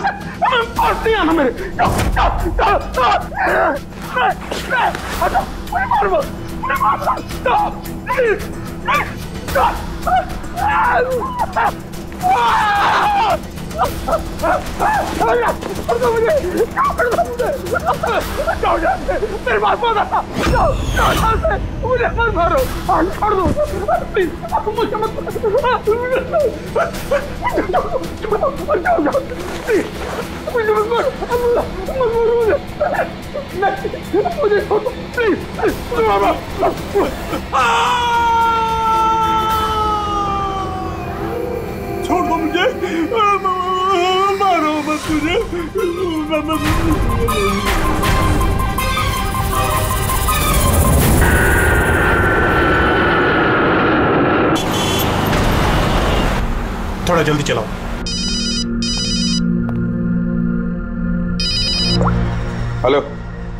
से पास नहीं आना मेरे जाओ मार पास मत से मुझे मत मारो छोड़ दो प्लीज़ मुझे मत मुझे मत मारो मत मारो मुझे मुझे छोड़ दो प्लीज़ छोड़ दो मुझे। मारो मत मुझे थोड़ा जल्दी चलाओ। हेलो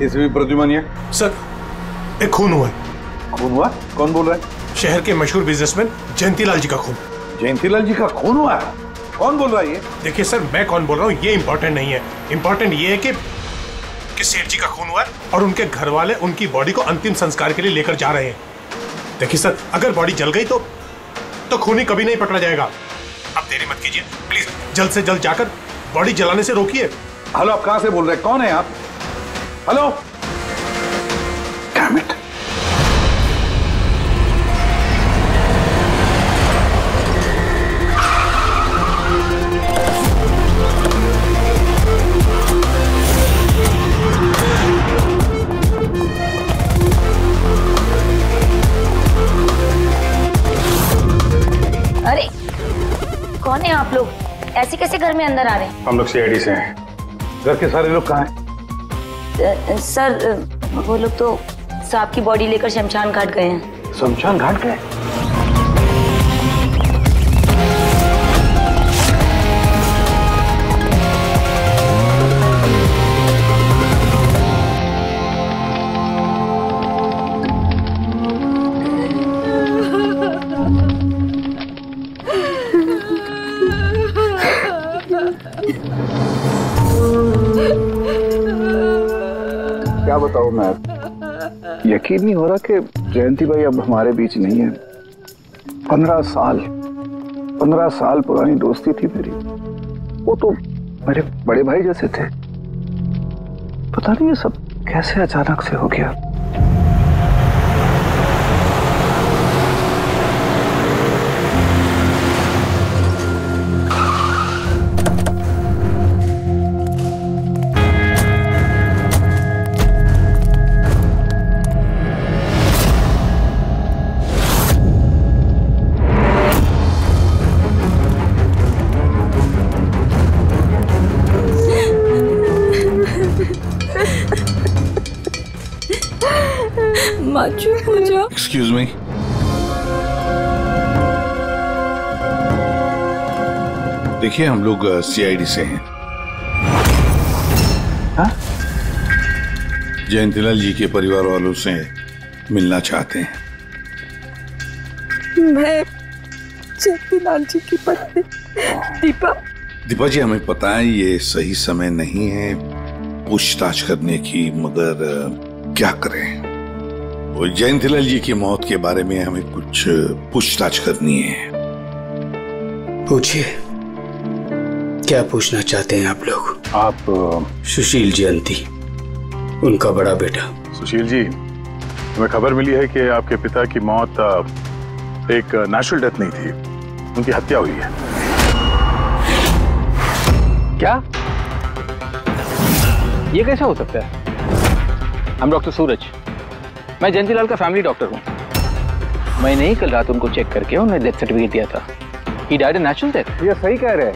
इसवी प्रद्युमन ये सर एक खून हुआ है। खून हुआ? कौन बोल रहा है? शहर के मशहूर बिजनेसमैन जयंतीलाल जी का खून। जयंतीलाल जी का खून हुआ? है कौन बोल रहा है ये? देखिए सर मैं कौन बोल रहा हूँ? ये इंपॉर्टेंट नहीं है। इम्पोर्टेंट ये है कि कि सेठ जी का खून हुआ है और उनके घर वाले उनकी बॉडी को अंतिम संस्कार के लिए लेकर जा रहे हैं। देखिए सर अगर बॉडी जल गई तो तो खून ही कभी नहीं पकड़ा जाएगा। आप देरी मत कीजिए प्लीज़ जल्द से जल्द जाकर बॉडी जलाने से रोकिए। हेलो आप कहाँ से बोल रहे हैं? कौन है आप? हेलो कैसे घर में अंदर आ रहे हैं। हम लोग सीआईडी से हैं। घर के सारे लोग कहाँ हैं? सर वो लोग तो साहब की बॉडी लेकर शमशान घाट गए हैं। शमशान घाट गए? बताऊँ मैं। यकीन नहीं हो रहा कि जयंती भाई अब हमारे बीच नहीं है। पंद्रह साल पंद्रह साल पुरानी दोस्ती थी मेरी। वो तो मेरे बड़े भाई जैसे थे। पता नहीं ये सब कैसे अचानक से हो गया। एक्सक्यूज मी देखिए हम लोग सीआईडी से हैं। हाँ? जयंतीलाल जी के परिवार वालों से मिलना चाहते हैं। मैं जयंतीलाल जी की पत्नी दीपा। दीपा जी हमें पता है ये सही समय नहीं है पूछताछ करने की मगर क्या करें? जयंतीलाल जी की मौत के बारे में हमें कुछ पूछताछ करनी है। पूछिए। क्या पूछना चाहते हैं आप लोग? आप सुशील जयंती उनका बड़ा बेटा। सुशील जी हमें खबर मिली है कि आपके पिता की मौत एक नेचुरल डेथ नहीं थी उनकी हत्या हुई है। क्या? ये कैसे हो सकता है? हम डॉक्टर सूरज मैं जयंतीलाल का फैमिली डॉक्टर हूँ। मैंने ही कल रात उनको चेक करके उन्हें डेथ सर्टिफिकेट दिया था। ही डाइड नेचुरल डेथ ये सही कह रहे हैं।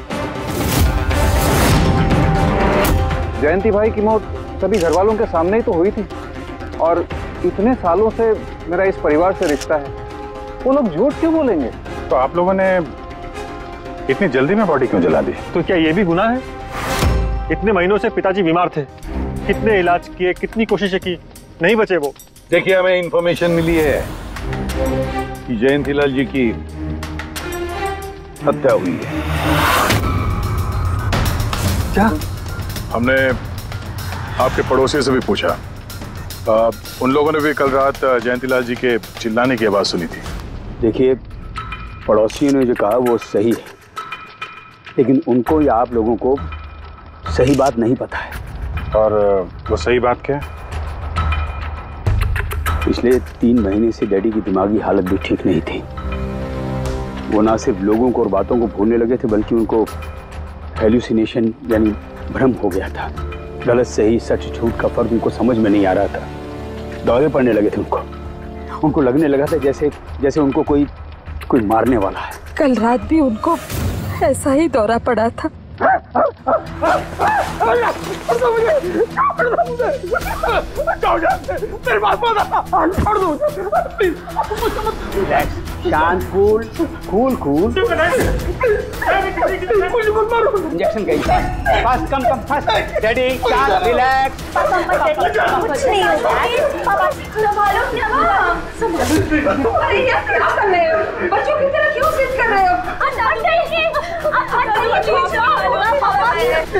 जयंती भाई की मौत सभी घर वालों के सामने ही तो हुई थी। और इतने सालों से मेरा इस परिवार से रिश्ता है। वो लोग झूठ क्यों बोलेंगे? तो आप लोगों ने इतनी जल्दी में बॉडी क्यों जला दी? तो क्या ये भी गुनाह है? इतने महीनों से पिताजी बीमार थे। कितने इलाज किए कितनी कोशिशें की नहीं बचे वो। देखिए हमें इंफॉर्मेशन मिली है कि जयंतीलाल जी की हत्या हुई है। क्या? हमने आपके पड़ोसी से भी पूछा। आ, उन लोगों ने भी कल रात जयंतीलाल जी के चिल्लाने की आवाज़ सुनी थी। देखिए पड़ोसियों ने जो कहा वो सही है। लेकिन उनको या आप लोगों को सही बात नहीं पता है। और वो सही बात क्या है? पिछले तीन महीने से डैडी की दिमागी हालत भी ठीक नहीं थी। वो ना सिर्फ़ लोगों को और बातों को भूलने लगे थे, बल्कि उनको हेल्यूसिनेशन यानी भ्रम हो गया था। गलत सही, सच झूठ का फ़र्क उनको समझ में नहीं आ रहा था। दौरे पड़ने लगे थे उनको। उनको लगने लगा था जैसे जैसे उनको कोई कोई मारने वाला है। कल रात भी उनको ऐसा ही दौरा पड़ा था। पास बहुत आता छोड़ दो प्लीज़ शांत कूल कूल कूल इंजेक्शन गई। Fast come come fast daddy शांत रिलैक्स कुछ नहीं होगा पापा संभालो संभालो अरे ये क्या कर रहे हो बच्चों की तरह क्यों कर रहे हो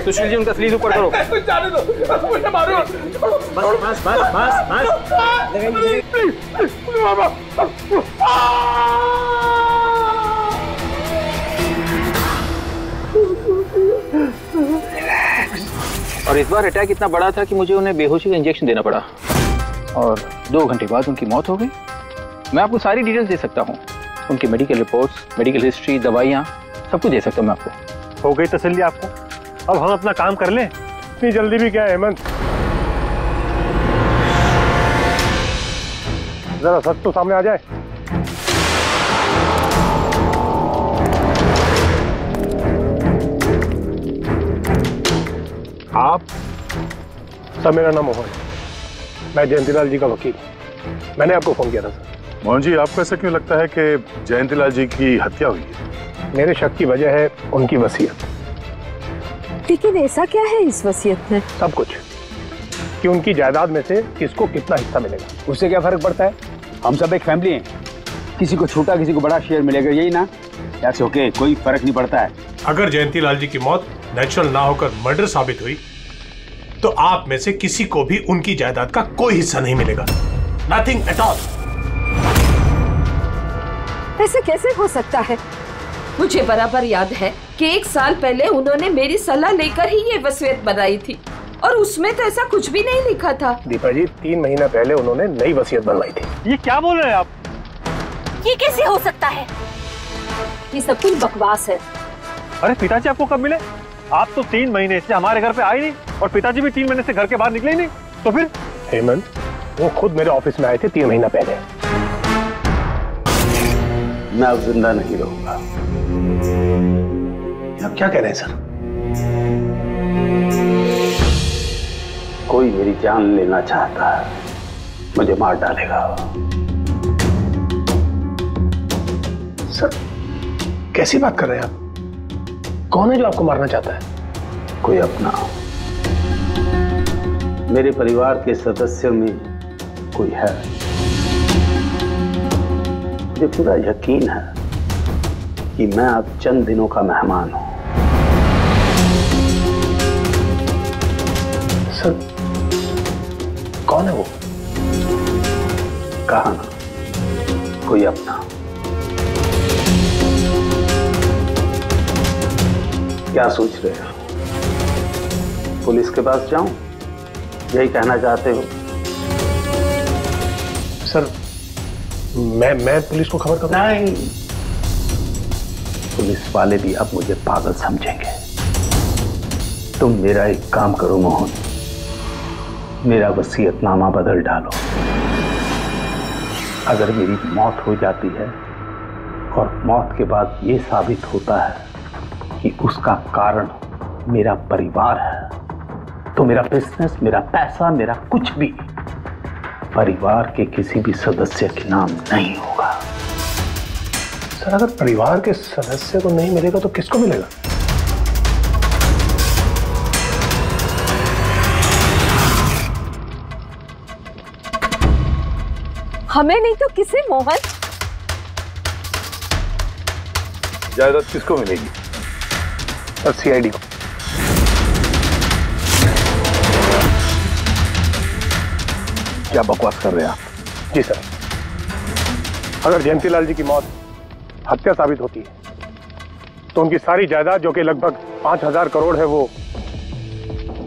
सुशील जी उनका स्लीव ऊपर करो। जाने दो। मुझे मारो। बस बस बस बस। और इस बार अटैक इतना बड़ा था कि मुझे उन्हें बेहोशी का इंजेक्शन देना पड़ा। और दो घंटे बाद उनकी मौत हो गई। मैं आपको सारी डिटेल्स दे सकता हूँ। उनकी मेडिकल रिपोर्ट्स मेडिकल हिस्ट्री दवाइयाँ, सब कुछ दे सकता हूँ मैं आपको। हो गई तसल्ली आपको। अब हम अपना काम कर लें। इतनी जल्दी भी क्या है, हेमंत? जरा सच तो सामने आ जाए। आप सर मेरा नाम मोहन मैं जयंतीलाल जी का वकील हूँ। मैंने आपको फ़ोन किया था सर। मोहन जी आपको ऐसा क्यों लगता है कि जयंतीलाल जी की हत्या हुई है? मेरे शक की वजह है उनकी वसीयत। लेकिन ऐसा क्या है इस वसीयत में? सब कुछ। कि उनकी जायदाद में से किसको कितना हिस्सा मिलेगा उससे क्या फ़र्क पड़ता है? हम सब एक फैमिली हैं। किसी को छोटा किसी को बड़ा शेयर मिलेगा यही ना? ऐसे ओके कोई फ़र्क नहीं पड़ता है। अगर जयंती लाल जी की मौत नेचुरल ना होकर मर्डर साबित हुई तो आप में से किसी को भी उनकी जायदाद का कोई हिस्सा नहीं मिलेगा। नथिंग एट ऑल ऐसे कैसे हो सकता है? मुझे बराबर याद है कि एक साल पहले उन्होंने मेरी सलाह लेकर ही ये वसीयत बनाई थी। और उसमें तो ऐसा कुछ भी नहीं लिखा था। दीपा जी तीन महीना पहले उन्होंने नई वसीयत बनवाई थी। ये क्या बोल रहे हैं आप? ये कैसे हो सकता है? ये सब कुछ बकवास है। अरे पिताजी आपको कब मिले? आप तो तीन महीने से हमारे घर पे आए नहीं और पिताजी भी तीन महीने से घर के बाहर निकले ही नहीं। तो फिर? हेमंत वो खुद मेरे ऑफ़िस में आए थे तीन महीना पहले। मैं अब ज़िंदा नहीं रहूँगा। आप क्या कह रहे हैं सर? कोई मेरी जान लेना चाहता है मुझे मार डालेगा। सर कैसी बात कर रहे हैं आप? कौन है जो आपको मारना चाहता है? कोई अपना। मेरे परिवार के सदस्यों में कोई है। मुझे पूरा यकीन है कि मैं अब चंद दिनों का मेहमान हूँ। सर कौन है वो? कहा? ना कोई अपना। क्या सोच रहे हो? पुलिस के पास जाऊँ? यही कहना चाहते हो? सर मैं मैं पुलिस को खबर करूँ? नहीं। पुलिस वाले भी अब मुझे पागल समझेंगे। तुम मेरा एक काम करो मोहन। मेरा वसीयतनामा बदल डालो। अगर मेरी मौत हो जाती है और मौत के बाद ये साबित होता है कि उसका कारण मेरा परिवार है तो मेरा बिज़नेस मेरा पैसा, मेरा कुछ भी परिवार के किसी भी सदस्य के नाम नहीं होगा। सर, अगर परिवार के सदस्य को नहीं मिलेगा तो किसको मिलेगा? हमें नहीं तो किसे मोहन? जायदाद किसको मिलेगी? सीआईडी को। क्या बकवास कर रहे हैं आप? जी सर। अगर जयंतीलाल जी की मौत हत्या साबित होती है तो उनकी सारी जायदाद जो कि लगभग पाँच हज़ार करोड़ है वो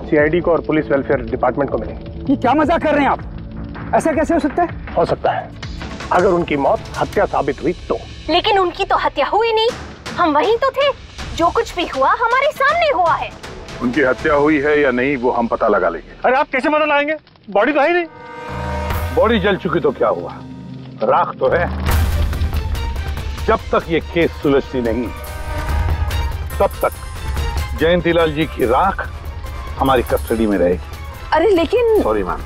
सीआईडी को और पुलिस वेलफेयर डिपार्टमेंट को मिलेगी। ये क्या मज़ाक कर रहे हैं आप? ऐसा कैसे हो सकता है? हो सकता है। अगर उनकी मौत हत्या साबित हुई तो। लेकिन उनकी तो हत्या हुई नहीं। हम वहीं तो थे। जो कुछ भी हुआ हमारे सामने हुआ है। उनकी हत्या हुई है या नहीं वो हम पता लगा लेंगे। अरे आप कैसे पता लाएँगे बॉडी तो है नहीं। बॉडी जल चुकी तो क्या हुआ? राख तो है। जब तक ये केस सुलझती नहीं तब तक जयंतीलाल जी की राख हमारी कस्टडी में रहेगी। अरे लेकिन sorry ma'am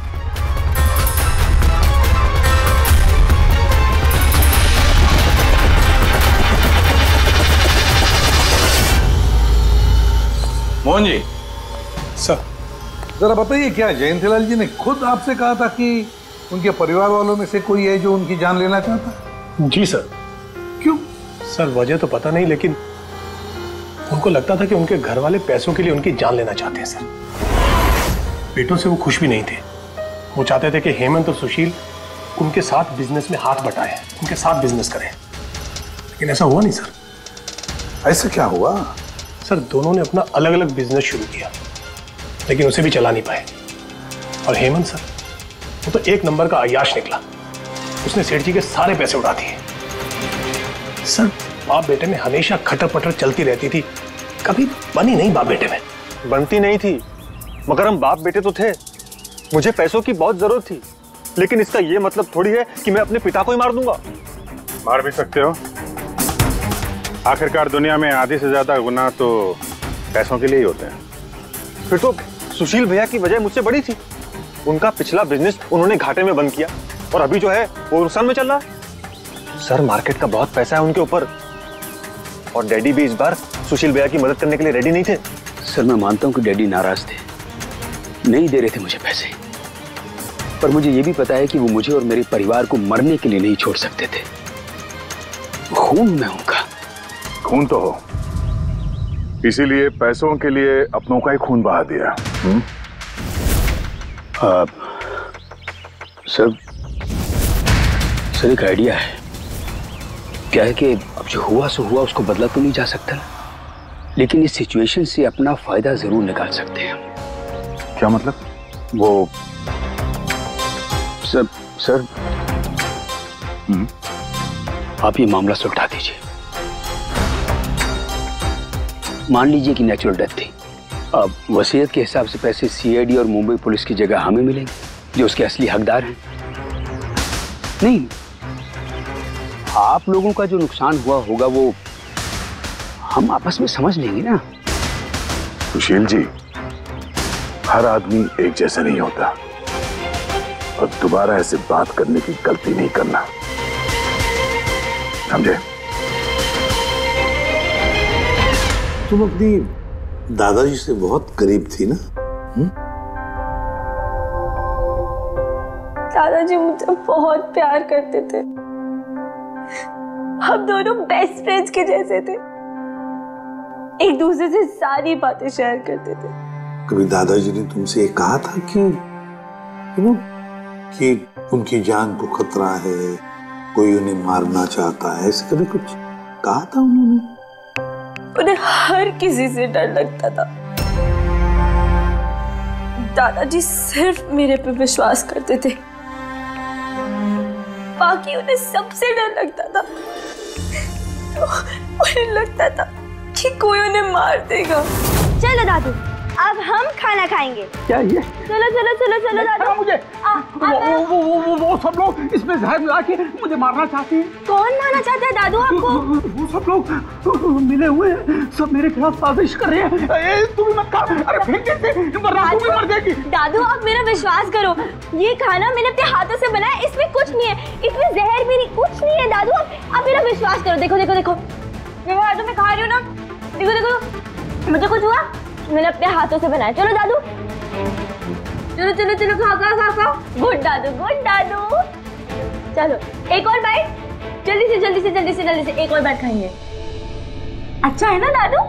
Mohan ji. Sir. जरा बताइए क्या जयंतीलाल जी ने खुद आपसे कहा था कि उनके परिवार वालों में से कोई है जो उनकी जान लेना चाहता है? जी सर। क्यों? सर वजह तो पता नहीं लेकिन उनको लगता था कि उनके घर वाले पैसों के लिए उनकी जान लेना चाहते हैं सर। बेटों से वो खुश भी नहीं थे। वो चाहते थे कि हेमंत और सुशील उनके साथ बिज़नेस में हाथ बटाएँ उनके साथ बिज़नेस करें। लेकिन ऐसा हुआ नहीं सर। ऐसा क्या हुआ? सर दोनों ने अपना अलग अलग बिज़नेस शुरू किया लेकिन उसे भी चला नहीं पाए। और हेमंत सर वो तो एक नंबर का अयाश निकला। उसने सेठ जी के सारे पैसे उड़ा दिए। सर बाप बेटे में हमेशा खटर पटर चलती रहती थी। कभी बनी नहीं बाप बेटे में। बनती नहीं थी मगर हम बाप बेटे तो थे। मुझे पैसों की बहुत ज़रूरत थी लेकिन इसका ये मतलब थोड़ी है कि मैं अपने पिता को ही मार दूँगा। मार भी सकते हो। आखिरकार दुनिया में आधी से ज़्यादा गुना तो पैसों के लिए ही होते हैं। फिर तो सुशील भैया की वजह मुझसे बड़ी थी। उनका पिछला बिज़नेस उन्होंने घाटे में बंद किया और अभी जो है वो नुकसान में चल रहा है। सर मार्केट का बहुत पैसा है उनके ऊपर। और डैडी भी इस बार सुशील भैया की मदद करने के लिए रेडी नहीं थे। सर मैं मानता हूँ कि डैडी नाराज़ थे। नहीं दे रहे थे मुझे पैसे। पर मुझे यह भी पता है कि वो मुझे और मेरे परिवार को मरने के लिए नहीं छोड़ सकते थे। खून में उनका। खून तो हो। इसीलिए पैसों के लिए अपनों का ही खून बहा दिया। हुँ? आ, सर सर एक आइडिया है। क्या है कि अब जो हुआ सो हुआ उसको बदला तो नहीं जा सकता? ना लेकिन इस सिचुएशन से अपना फ़ायदा ज़रूर निकाल सकते हैं क्या मतलब? वो सर सर। हम्म, आप ये मामला सुलझा दीजिए। मान लीजिए कि नेचुरल डेथ थी। अब वसीयत के हिसाब से पैसे सीआईडी और मुंबई पुलिस की जगह हमें मिलेंगे, जो उसके असली हकदार हैं। नहीं, आप लोगों का जो नुकसान हुआ होगा, वो हम आपस में समझ लेंगे ना। सुशील जी, हर आदमी एक जैसा नहीं होता। और दोबारा ऐसे बात करने की गलती नहीं करना। समझे? तुम अपनी दादाजी से बहुत करीब थी ना? दादाजी मुझे बहुत प्यार करते थे। हम दोनों बेस्ट फ्रेंड्स के जैसे थे। एक दूसरे से सारी बातें शेयर करते थे। कभी दादाजी ने तुमसे ये कहा था कि यू कि उनकी जान को खतरा है कोई उन्हें मारना चाहता है? ऐसे कभी कुछ कहा था उन्होंने? उन्हें हर किसी से डर लगता था। दादाजी सिर्फ़ मेरे पे विश्वास करते थे। बाकी उन्हें सबसे डर लगता था। तो उन्हें लगता था कि कोई उन्हें मार देगा। चलो दादू अब हम खाना खाएँगे। क्या ये? चलो चलो चलो चलो दादू। मुझे। आ, वो, वो, वो, वो, वो, वो सब लोग इसमें जहर मिला के मुझे मारना चाहते हैं। कौन मारना चाहता है दादू आपको? वो सब लोग मिले हुए हैं सब मेरे खिलाफ साजिश कर रहे हैं। ए, तू भी मत खा। अरे फेंक दे वरना तू भी मर जाएगी। दादू आप मेरा विश्वास करो। ये खाना मैंने अपने हाथों से बनाया इसमें कुछ नहीं है। इसमें जहर भी नहीं कुछ नहीं है दादू। आप आप मेरा विश्वास करो। देखो देखो देखो। मेरे हाथों में खा रही हूँ ना? देखो देखो। मुझे कुछ हुआ? मैंने अपने हाथों से बनाया। चलो दादू चलो चलो चलो खा खा खा खा गुड दादू गुड दादू चलो एक और बाइट जल्दी से जल्दी से जल्दी से जल्दी से एक और बाइट खाएँगे। अच्छा है ना दादू?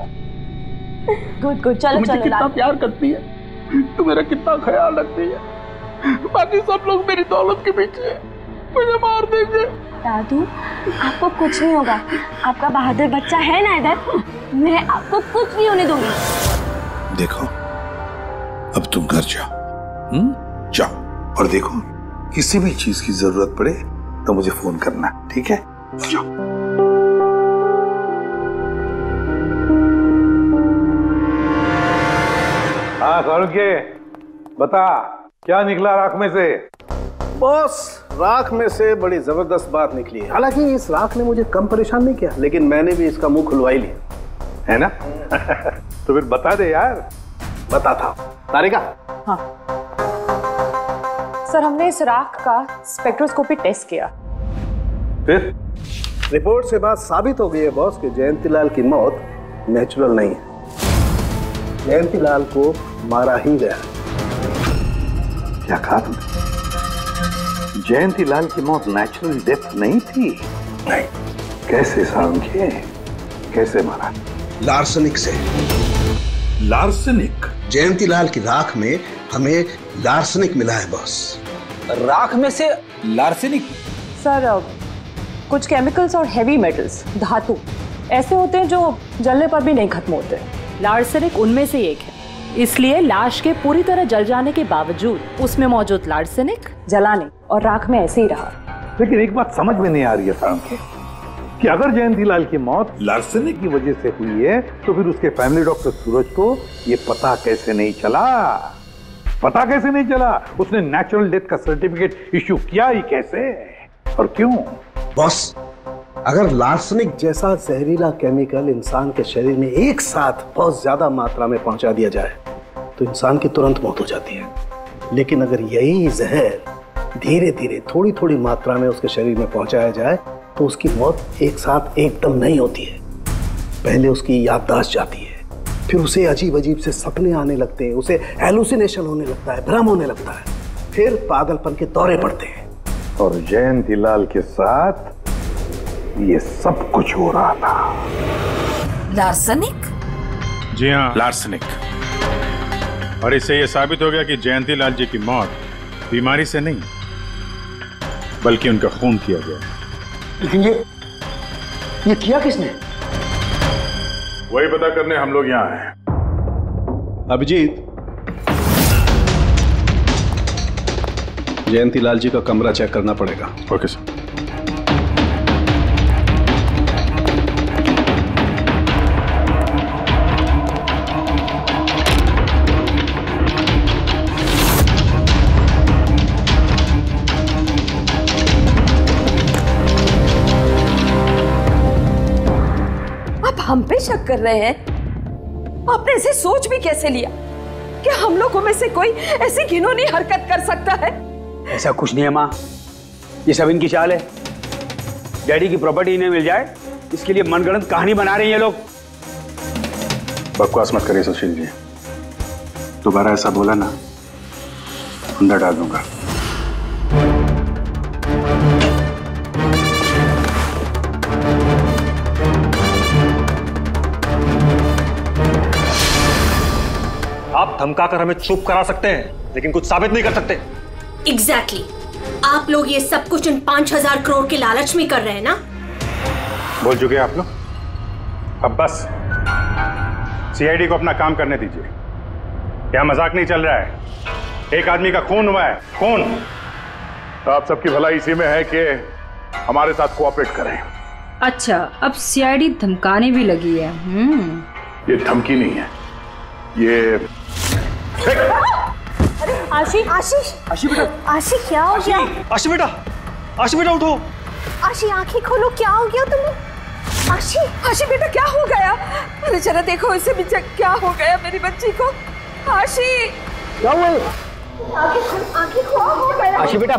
गुड गुड चलो मुझे चलो कितना प्यार करती है। तू मेरा कितना ख्याल रखती है। बाकी सब लोग मेरी दौलत के पीछे हैं। मुझे मार देंगे। दादू आपको कुछ नहीं होगा। आपका बहादुर बच्चा है ना इधर? मैं आपको कुछ नहीं होने दूँगी। देखो। अब तुम घर जाओ। हम्म? जाओ। और देखो किसी भी चीज़ की ज़रूरत पड़े तो मुझे फ़ोन करना ठीक है? जाओ। हाँ के बता क्या निकला राख में से? बॉस राख में से बड़ी ज़बरदस्त बात निकली है। हालाँकि इस राख ने मुझे कम परेशान नहीं किया लेकिन मैंने भी इसका मुँह खुलवाई लिया। है ना? तो फिर बता दे यार। बता था तारिका। हाँ। सर हमने इस राख का स्पेक्ट्रोस्कोपी टेस्ट किया। फिर? रिपोर्ट से बात साबित हो गई है बॉस कि जयंतीलाल की मौत नेचुरल नहीं है। जयंतीलाल को मारा ही गया। क्या कहा तुमने? जयंतीलाल की मौत नेचुरल डेथ नहीं थी? नहीं। कैसे सामझे कैसे मारा? लार्सनिक से। लार्सनिक? जयंतीलाल की राख में हमें लार्सनिक मिला है बॉस। राख में से लार्सनिक? सर कुछ केमिकल्स और हैवी मेटल्स धातु ऐसे होते हैं जो जलने पर भी नहीं खत्म होते। लार्सनिक उनमें से एक है। इसलिए लाश के पूरी तरह जल जाने के बावजूद उसमें मौजूद लार्सनिक? जलाने और राख में ऐसे ही रहा। लेकिन एक बात समझ में नहीं आ रही है के अगर जयंतीलाल की मौत लार्सनिक की वजह से हुई है तो फिर उसके फैमिली डॉक्टर सूरज को ये पता कैसे नहीं चला? पता कैसे नहीं चला? उसने नेचुरल डेथ का सर्टिफिकेट इश्यू किया ही कैसे? और क्यों? बॉस, अगर लार्सनिक जैसा जहरीला केमिकल इंसान के शरीर में एक साथ बहुत ज़्यादा मात्रा में पहुँचा दिया जाए तो इंसान की तुरंत मौत हो जाती है। लेकिन अगर यही जहर धीरे धीरे थोड़ी थोड़ी मात्रा में उसके शरीर में पहुँचाया जाए तो उसकी मौत एक साथ एकदम नहीं होती है। पहले उसकी याददाश्त जाती है। फिर उसे अजीब अजीब से सपने आने लगते हैं। उसे एलुसिनेशन होने लगता है भ्रम होने लगता है। फिर पागलपन के दौरे पड़ते हैं। और जयंती लाल के साथ ये सब कुछ हो रहा था। लार्सनिक? जी हाँ। लार्सनिक। और इससे यह साबित हो गया कि जयंती लाल जी की मौत बीमारी से नहीं बल्कि उनका खून किया गया। लेकिन ये ये किया किसने? वही पता करने हम लोग यहाँ हैं। अभिजीत। जयंती लाल जी का कमरा चेक करना पड़ेगा। ओके सर कर रहे हैं? आपने ऐसे सोच भी कैसे लिया कि हम लोगों में से कोई ऐसी घिनौनी हरकत कर सकता है? ऐसा कुछ नहीं है माँ। ये सब इनकी चाल है। डैडी की प्रॉपर्टी इन्हें मिल जाए, इसके लिए मनगढ़ंत कहानी बना रही है लोग। बकवास मत करिए सुशील जी। दोबारा ऐसा बोला ना, अंदर डाल दूँगा। आप धमका कर हमें चुप करा सकते हैं लेकिन कुछ साबित नहीं कर सकते। Exactly exactly. आप लोग ये सब कुछ इन पाँच हज़ार करोड़ के लालच में कर रहे हैं ना? बोल चुके हैं आप लोग? अब बस सीआईडी को अपना काम करने दीजिए। क्या मज़ाक नहीं चल रहा है। एक आदमी का खून हुआ है खून। तो आप सबकी भलाई इसी में है कि हमारे साथ कोऑपरेट करें। अच्छा अब सीआईडी धमकाने भी लगी है। हम्म। ये धमकी नहीं है। ये आशी आशीष आशी बेटा। आशी क्या हो गया? आशी बेटा। आशी बेटा उठो। आशी आँखें खोलो क्या हो गया तुम्हें? आशी। आशी बेटा क्या हो गया? अरे जरा देखो इसे भी चेक क्या हो गया मेरी बच्ची को? आशी। क्या हुआ? आँखें खोलो आँखें खोलो हो गया। आशी बेटा।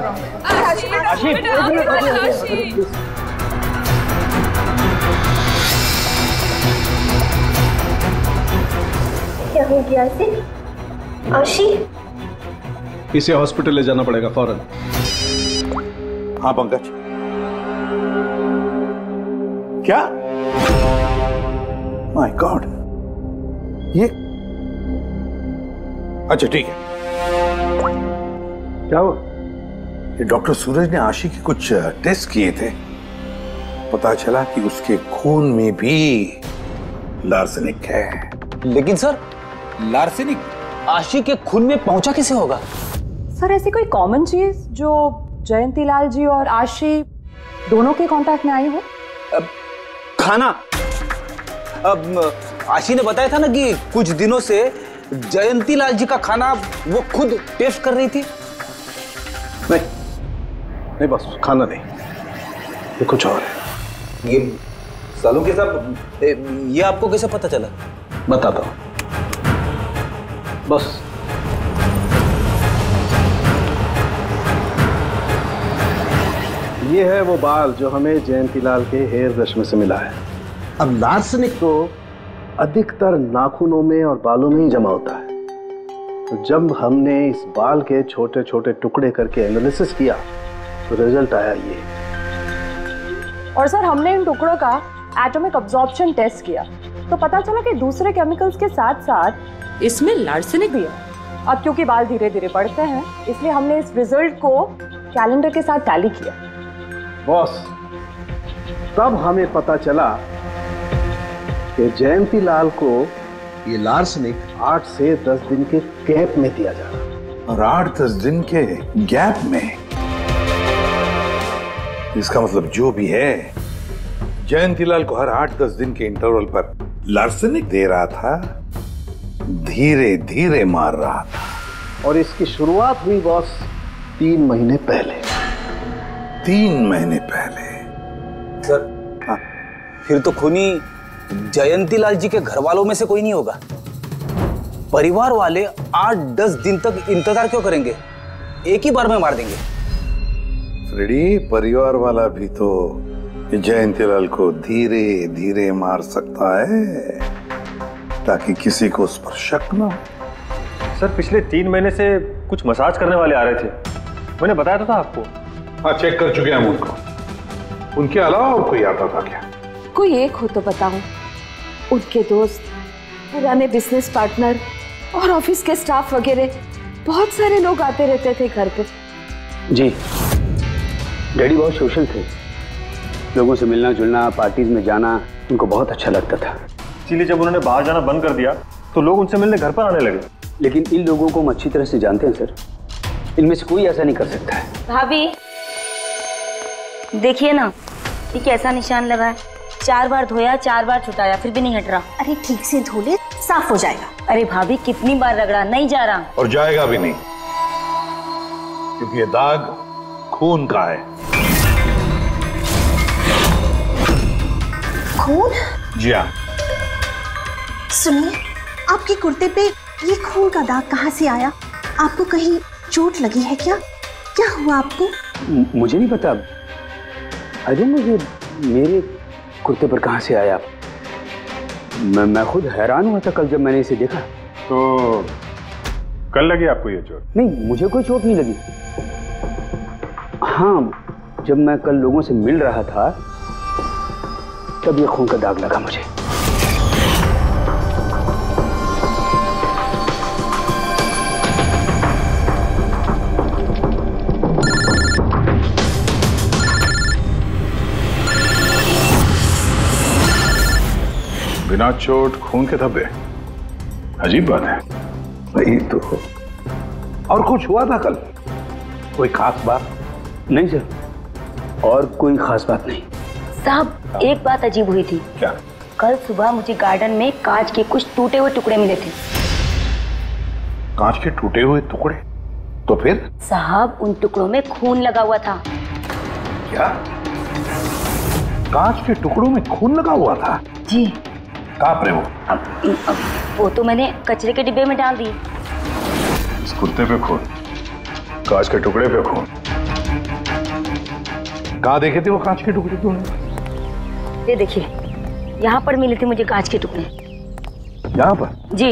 आशी बेटा आशी। क्या हो गया इसे? आशी? इसे हॉस्पिटल ले जाना पड़ेगा फ़ौरन। हाँ पंकज। क्या? माय गॉड ये अच्छा ठीक है। क्या हुआ? ये डॉक्टर सूरज ने आशी के कुछ टेस्ट किए थे। पता चला कि उसके खून में भी लार्सेनिक है। लेकिन सर लार्सेनिक। आशी के खून में पहुँचा कैसे होगा? सर ऐसी कोई कॉमन चीज़ जो जयंती लाल जी और आशी दोनों के कांटेक्ट में आई हो? खाना। अब आशी ने बताया था ना कि कुछ दिनों से जयंती लाल जी का खाना वो खुद टेस्ट कर रही थी। नहीं नहीं बस खाना नहीं। ये कुछ और है। ये सालों के साथ ये आपको कैसे पता चला? बताता हूँ। बस। ये है वो बाल जो हमें जयंतीलाल के हेयर ब्रश में से मिला है। अब लार्सनिक तो अधिकतर नाखूनों में और बालों में ही जमा होता है। तो जब हमने इस बाल के छोटे छोटे टुकड़े करके एनालिसिस किया तो रिज़ल्ट आया ये। और सर हमने इन टुकड़ों का एटॉमिक अब्जॉर्प्शन टेस्ट किया। तो पता चला कि दूसरे केमिकल्स के साथ साथ इसमें लार्सेनिक भी है। अब क्योंकि बाल धीरे धीरे बढ़ते हैं इसलिए हमने इस रिज़ल्ट को कैलेंडर के साथ टैली किया। बॉस तब हमें पता चला कि जयंती लाल को ये लार्सनिक आठ से दस दिन के गैप में दिया जा रहा और आठ दस दिन के गैप में? इसका मतलब जो भी है जयंतीलाल को हर आठ दस दिन के इंटरवल पर लार्सनिक दे रहा था। धीरे धीरे मार रहा था। और इसकी शुरुआत हुई बॉस तीन महीने पहले। तीन महीने पहले। सर हाँ, फिर तो खूनी जयंती लाल जी के घर वालों में से कोई नहीं होगा। परिवार वाले आठ दस दिन तक इंतज़ार क्यों करेंगे? एक ही बार में मार देंगे। फ्रेडी परिवार वाला भी तो जयंतीलाल को धीरे धीरे मार सकता है। ताकि किसी को उस पर शक ना हो। सर पिछले तीन महीने से कुछ मसाज करने वाले आ रहे थे। मैंने बताया तो था आपको। हाँ चेक कर चुके हैं हम उनको। उनके अलावा और कोई आता था क्या? कोई एक हो तो बताओ उनके दोस्त पुराने बिज़नेस पार्टनर और ऑफ़िस के स्टाफ वगैरह बहुत सारे लोग आते रहते थे घर पे। जी। डैडी बहुत सोशल थे। लोगों से मिलना जुलना पार्टीज़ में जाना उनको बहुत अच्छा लगता था। इसीलिए जब उन्होंने बाहर जाना बंद कर दिया तो लोग उनसे मिलने घर पर आने लगे। लेकिन इन लोगों को हम अच्छी तरह से जानते हैं सर। इनमें से कोई ऐसा नहीं कर सकता है। भाभी देखिए ना ये कैसा निशान लगा है। चार बार धोया चार बार छुटाया फिर भी नहीं हट रहा। अरे ठीक से धो ले साफ़ हो जाएगा। अरे भाभी कितनी बार रगड़ा नहीं जा रहा। और जाएगा भी नहीं क्योंकि ये दाग खून का है। खून? जी हाँ। सुनिए आपके कुर्ते पे ये खून का दाग कहाँ से आया? आपको कहीं चोट लगी है क्या? क्या हुआ आपको? म- मुझे नहीं पता। अरे मुझे मेरे कुर्ते पर कहाँ से आया। मैं मैं खुद हैरान हुआ था कल जब मैंने इसे देखा। तो कल लगी आपको ये चोट? नहीं मुझे कोई चोट नहीं लगी। हाँ जब मैं कल लोगों से मिल रहा था तब ये खून का दाग लगा मुझे। बिना चोट खून के धब्बे। अजीब बात है। वही तो। और कुछ हुआ था कल? कोई खास बात? नहीं सर। और कोई खास बात नहीं। साहब एक बात अजीब हुई थी। क्या? कल सुबह मुझे गार्डन में कांच के कुछ टूटे हुए टुकड़े मिले थे। कांच के टूटे हुए टुकड़े? तो फिर? साहब उन टुकड़ों में खून लगा हुआ था। क्या? कांच के टुकड़ों में खून लगा हुआ था? जी। कहाँ पर है वो? अब, अब वो तो मैंने कचरे के डिब्बे में डाल दी। इस कुर्ते पे खून कांच के टुकड़े पे खून। कहाँ देखे थे वो कांच के टुकड़े तुमने ये देखिए यहाँ पर मिले थे मुझे कांच के टुकड़े। यहाँ पर? जी।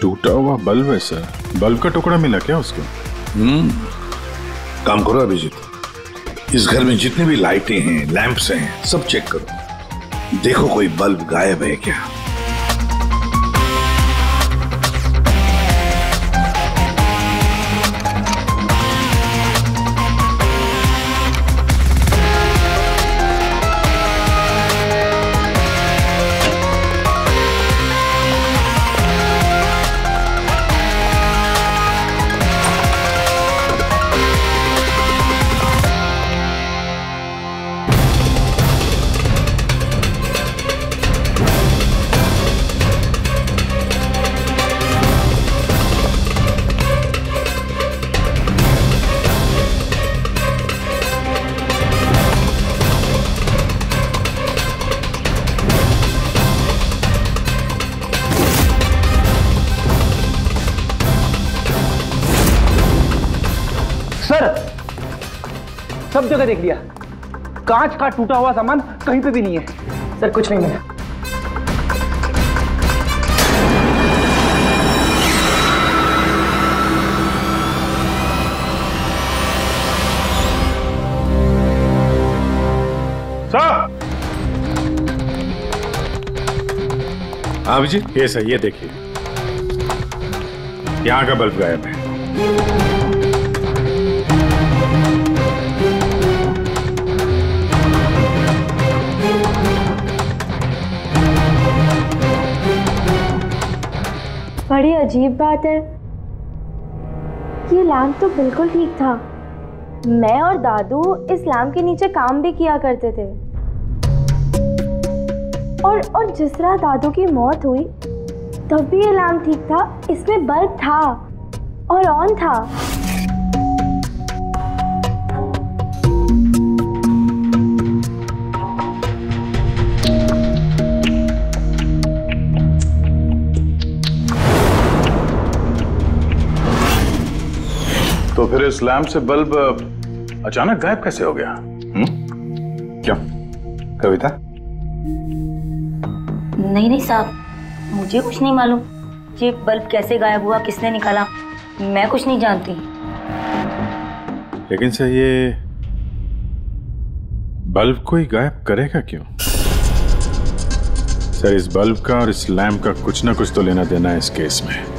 टूटा हुआ बल्ब है, सर। बल्ब का टुकड़ा मिला क्या उसको? हम्म। काम करो, अभिजीत। इस घर में जितनी भी लाइटें हैं, लैंप्स हैं, सब चेक करो। देखो कोई बल्ब गायब है क्या। जगह देख लिया। कांच का टूटा हुआ सामान कहीं पे भी नहीं है। सर कुछ नहीं मिला। सर! हाँ अभिजीत ये सही ये देखिए। यहाँ का बल्ब गायब है। बड़ी अजीब बात है। ये लैम्प तो बिल्कुल ठीक था। मैं और दादू इस लैम्प के नीचे काम भी किया करते थे। और और जिस तरह दादू की मौत हुई, तब भी ये लैम्प ठीक था, इसमें बल्ब था, और ऑन था। तो फिर इस लैम्प से बल्ब अचानक गायब कैसे हो गया? हम्म? क्यों? कविता? नहीं नहीं साहब मुझे कुछ नहीं मालूम ये बल्ब कैसे गायब हुआ किसने निकाला। मैं कुछ नहीं जानती। लेकिन सर ये बल्ब कोई गायब करेगा क्यों? सर इस बल्ब का और इस लैम्प का कुछ ना कुछ तो लेना देना है इस केस में।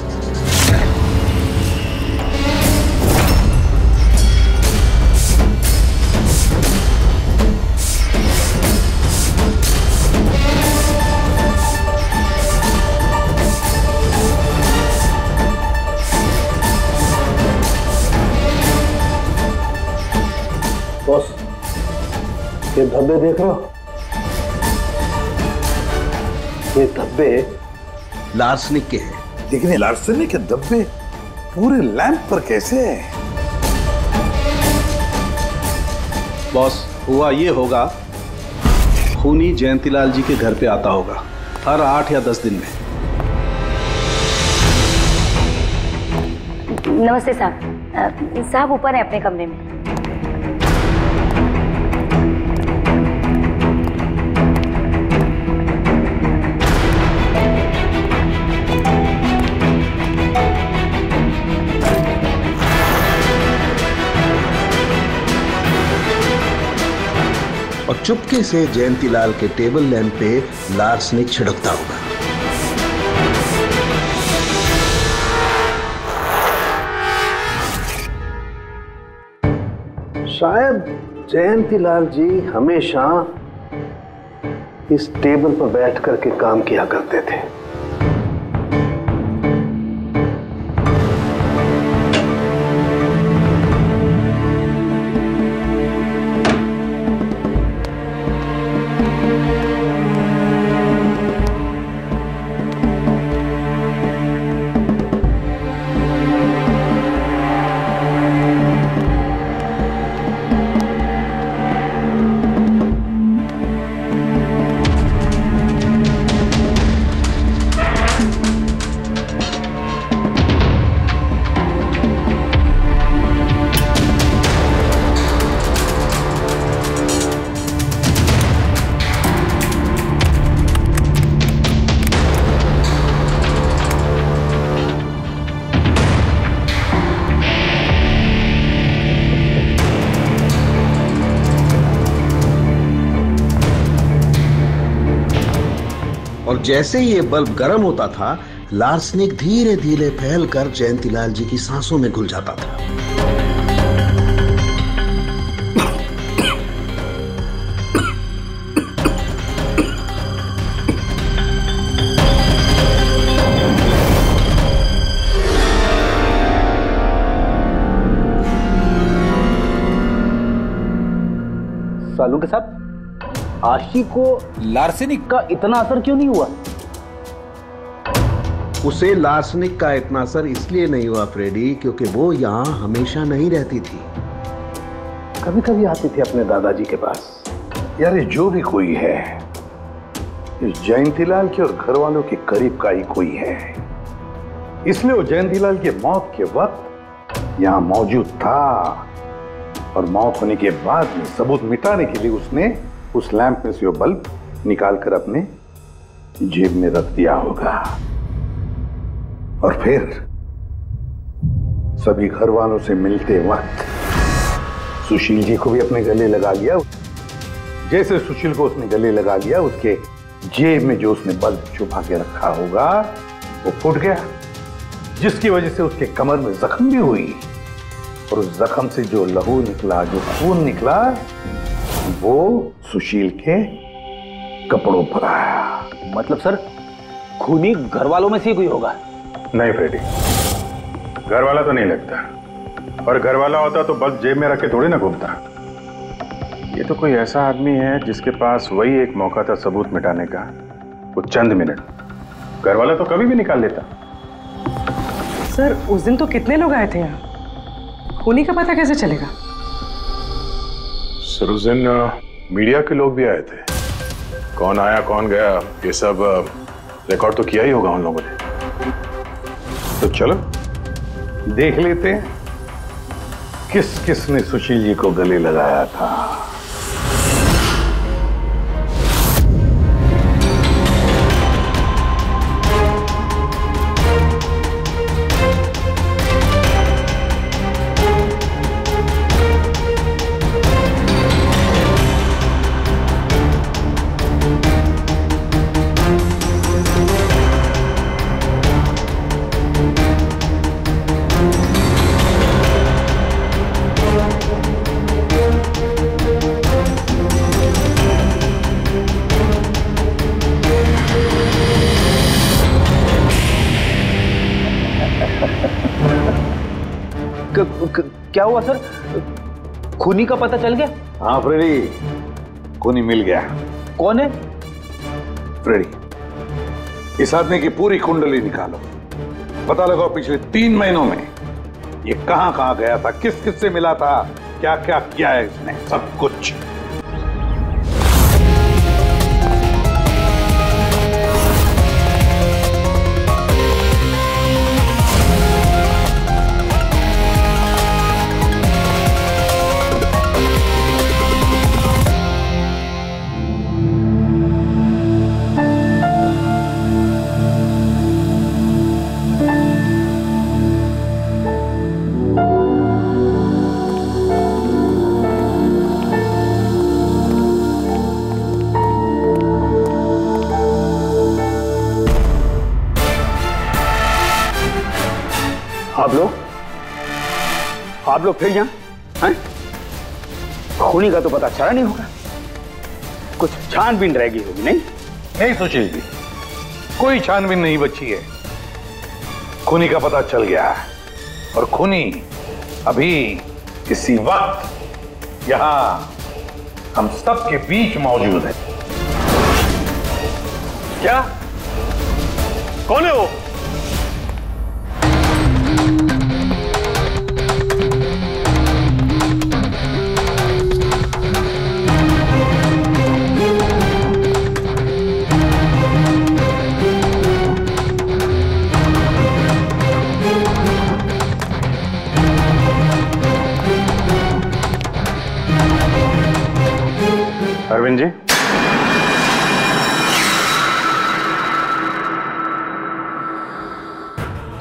ये धब्बे देख रहे हो। ये धब्बे लार्सनिक के हैं। लेकिन ये लार्सनिक के धब्बे पूरे लैंप पर कैसे है? बॉस हुआ ये होगा खूनी जयंतीलाल जी के घर पे आता होगा हर आठ या दस दिन में। नमस्ते साहब। साहब ऊपर है अपने कमरे में। और चुपके से जयंतीलाल के टेबल लैंप पे लार्सनिक छिड़कता होगा। शायद जयंती लाल जी हमेशा इस टेबल पर बैठ करके काम किया करते थे। जैसे ही ये बल्ब गर्म होता था, लार्सनिक धीरे धीरे फैलकर जयंतीलाल जी की सांसों में घुल जाता था। सालू के साथ आशी को लार्सेनिक का इतना असर क्यों नहीं हुआ? उसे लार्सनिक का इतना असर इसलिए नहीं हुआ फ्रेडी क्योंकि वो यहाँ हमेशा नहीं रहती थी। कभी कभी आती थी अपने दादाजी के पास। यार ये जो भी कोई है इस जयंतीलाल के और घर वालों के करीब का ही कोई है। इसलिए वो जयंतीलाल के मौत के वक्त यहाँ मौजूद था और मौत होने के बाद में सबूत मिटाने के लिए उसने उस लैंप में से वो बल्ब निकालकर अपने जेब में रख दिया होगा। और फिर सभी घर वालों से मिलते वक्त सुशील जी को भी अपने गले लगा लिया। जैसे सुशील को उसने गले लगा लिया, उसके जेब में जो उसने बल्ब छुपा के रखा होगा, वो फूट गया। जिसकी वजह से उसके कमर में जख्म भी हुई। और उस जख्म से जो लहू निकला, जो खून निकला वो सुशील के कपड़ों पर आया। मतलब सर खूनी घर वालों में से ही कोई होगा। नहीं फ्रेडी। घर वाला तो नहीं लगता। और घर वाला होता तो बस जेब में रख के थोड़ी ना घूमता। ये तो कोई ऐसा आदमी है जिसके पास वही एक मौका था सबूत मिटाने का। वो चंद मिनट। घर वाला तो कभी भी निकाल लेता। सर उस दिन तो कितने लोग आए थे यहाँ? खूनी का पता कैसे चलेगा? सर उस दिन मीडिया के लोग भी आए थे। कौन आया, कौन गया, ये सब रिकॉर्ड तो किया ही होगा उन लोगों ने। तो चलो, देख लेते हैं किस किस ने सुशील जी को गले लगाया था। हुआ सर? खूनी का पता चल गया? हाँ फ्रेडी। खूनी मिल गया। कौन है? फ्रेडी इस आदमी की पूरी कुंडली निकालो। पता लगाओ पिछले तीन महीनों में ये कहाँ कहाँ गया था किस किस से मिला था क्या क्या किया है इसने? सब कुछ। लोग फिर यहाँ? खूनी का तो पता चला नहीं होगा। कुछ छानबीन रह गई होगी, नहीं? नहीं सुशील जी कोई छानबीन नहीं बची है। खूनी का पता चल गया और खूनी अभी इसी वक्त यहाँ हम सब के बीच मौजूद है। क्या? कौन है वो? अरविंद जी।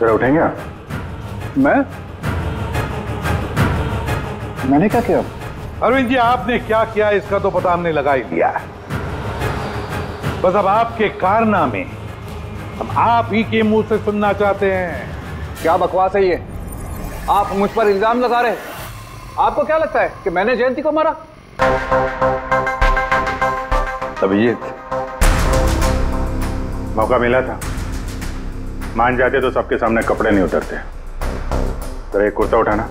जरा उठेंगे आप? मैं? मैंने क्या किया? अरविंद जी आपने क्या किया? इसका तो पता हमने लगा ही दिया। बस अब आपके कारनामे हम आप ही के मुँह से सुनना चाहते हैं। क्या बकवास है ये? आप मुझ पर इल्ज़ाम लगा रहे हैं? आपको क्या लगता है कि मैंने जयंती को मारा? अभिजीत मौका मिला था। मान जाते तो सबके सामने कपड़े नहीं उतरते। तेरा एक कुर्ता उठाना।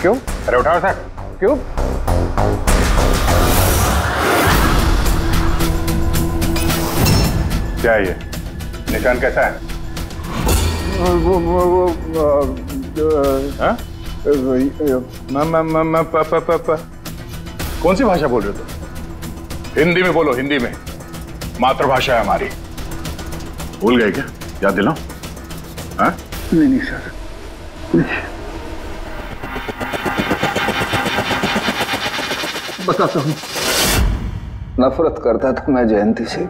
क्यों? अरे उठाओ सर। क्यों? क्या है ये निशान कैसा है? वो वो वो हाँ? म- म- म- म- प- प- प- प- कौन सी भाषा बोल रहे हो हिंदी में बोलो, हिंदी में। मातृभाषा है हमारी। भूल गए क्या? याद दिलाओ हाँ? नहीं नहीं, सर। बताता हूँ। नफरत करता था मैं जयंती से।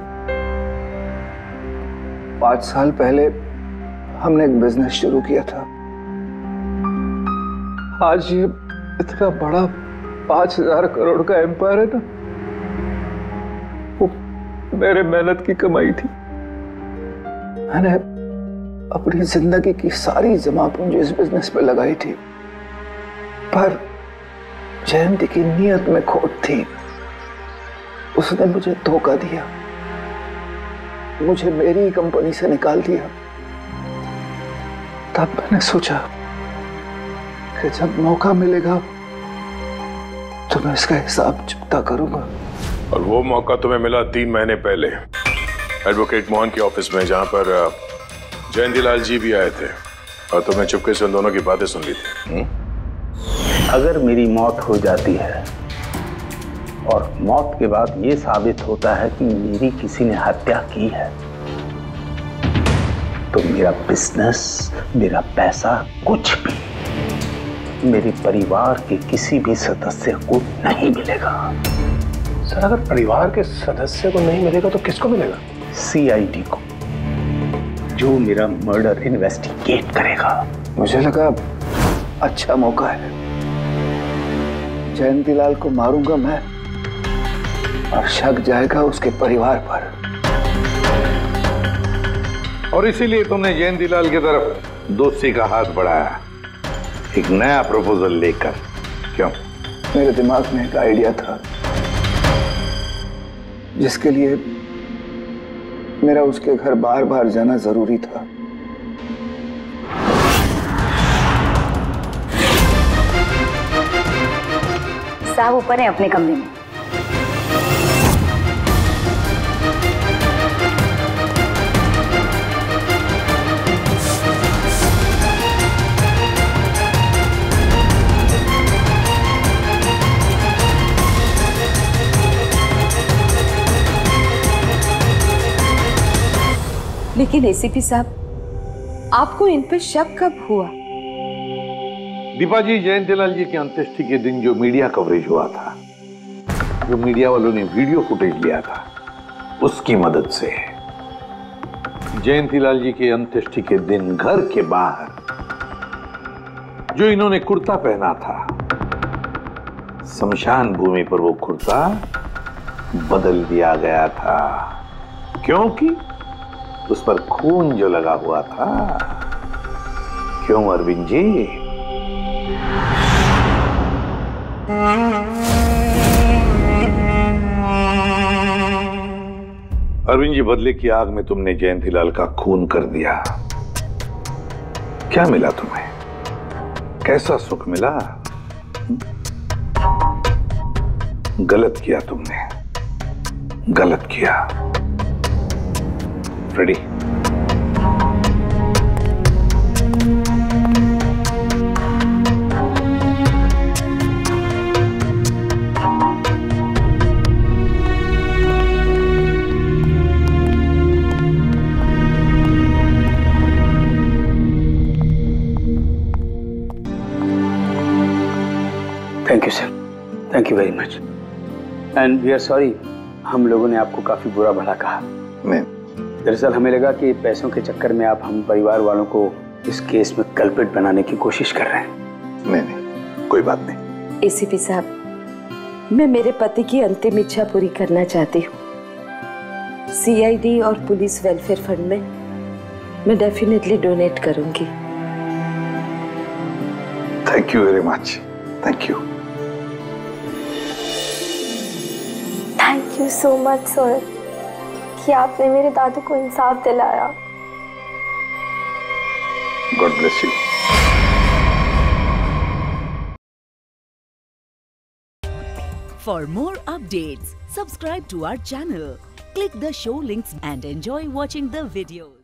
पाँच साल पहले हमने एक बिज़नेस शुरू किया था। आज ये इतना बड़ा पाँच हज़ार करोड़ का एम्पायर है ना। मेरे मेहनत की कमाई थी। मैंने अपनी ज़िंदगी की सारी जमा पूंजी इस बिज़नेस पे लगाई थी। पर जयंती की नीयत में खोट थी। उसने मुझे धोखा दिया। मुझे मेरी कंपनी से निकाल दिया। तब मैंने सोचा कि जब मौका मिलेगा तो मैं इसका हिसाब चुकता करूँगा। और वो मौका तुम्हें मिला तीन महीने पहले। एडवोकेट मोहन के ऑफ़िस में जहाँ पर अ, जयंतीलाल जी भी आए थे। और तुमने चुपके से उन दोनों की बातें सुन ली थी। हम्म? अगर मेरी मौत हो जाती है और मौत के बाद ये साबित होता है कि मेरी किसी ने हत्या की है तो मेरा बिज़नेस मेरा पैसा कुछ भी मेरे परिवार के किसी भी सदस्य को नहीं मिलेगा। सर अगर परिवार के सदस्य को नहीं मिलेगा तो किसको मिलेगा? सीआईडी को। जो मेरा मर्डर इन्वेस्टिगेट करेगा। मुझे लगा अच्छा मौका है। जयंतीलाल को मारूँगा मैं और शक जाएगा उसके परिवार पर। और इसीलिए तुमने जयंतीलाल की तरफ़ दोस्ती का हाथ बढ़ाया। एक नया प्रपोजल लेकर। क्यों? मेरे दिमाग में एक आइडिया था। जिसके लिए मेरा उसके घर बार बार जाना ज़रूरी था। साहब ऊपर है अपने कमरे में। लेकिन एसीपी साहब, आपको इन पर शक कब हुआ? दीपा जी जयंतीलाल जी की अंत्येष्टि के दिन जो मीडिया कवरेज हुआ था, जो मीडिया वालों ने वीडियो फुटेज लिया था, उसकी मदद से जयंतीलाल जी के अंत्येष्टि के दिन घर के बाहर, जो इन्होंने कुर्ता पहना था, शमशान भूमि पर वो कुर्ता बदल दिया गया था। क्योंकि उस पर खून जो लगा हुआ था। क्यों, अरविंद जी? अरविंद जी, बदले की आग में तुमने जयंतीलाल का खून कर दिया। क्या मिला तुम्हें? कैसा सुख मिला? गलत किया तुमने। गलत किया। Freddie thank you sir thank you very much and we are sorry हम लोगों ने आपको काफ़ी बुरा भला कहा। मैं दरअसल हमें लगा कि पैसों के चक्कर में आप हम परिवार वालों को इस केस में कल्पित बनाने की कोशिश कर रहे हैं। नहीं नहीं कोई बात नहीं। एसीपी साहब मैं मेरे पति की अंतिम इच्छा पूरी करना चाहती हूँ। सीआईडी और पुलिस वेलफेयर फंड में मैं डेफिनेटली डोनेट करूँगी। Thank you very much thank you thank you so much sir कि आपने मेरे दादू को इंसाफ दिलाया। God bless you for more updates subscribe to our channel click the show links and enjoy watching the videos